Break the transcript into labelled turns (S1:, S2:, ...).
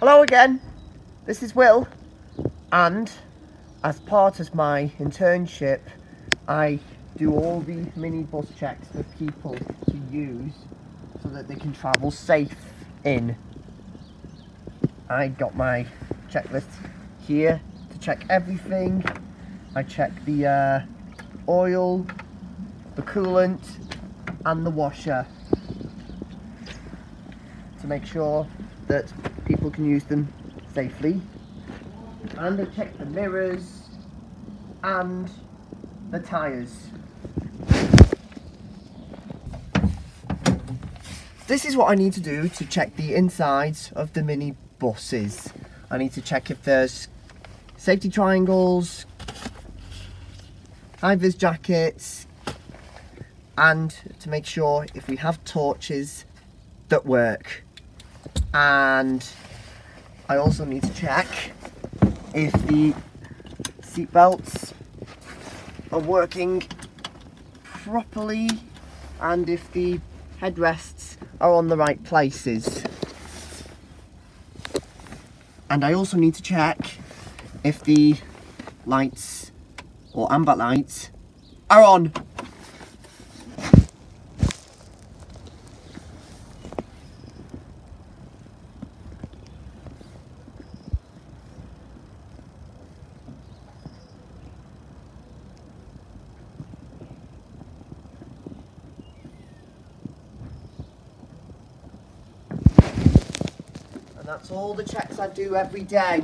S1: Hello again, this is Will and as part of my internship I do all the mini bus checks for people to use so that they can travel safe in. I got my checklist here to check everything. I check the uh, oil, the coolant and the washer to make sure that people can use them safely. And I check the mirrors and the tyres. This is what I need to do to check the insides of the mini buses. I need to check if there's safety triangles, high-vis jackets, and to make sure if we have torches that work and I also need to check if the seat belts are working properly and if the headrests are on the right places. And I also need to check if the lights or amber lights are on that's all the checks I do every day.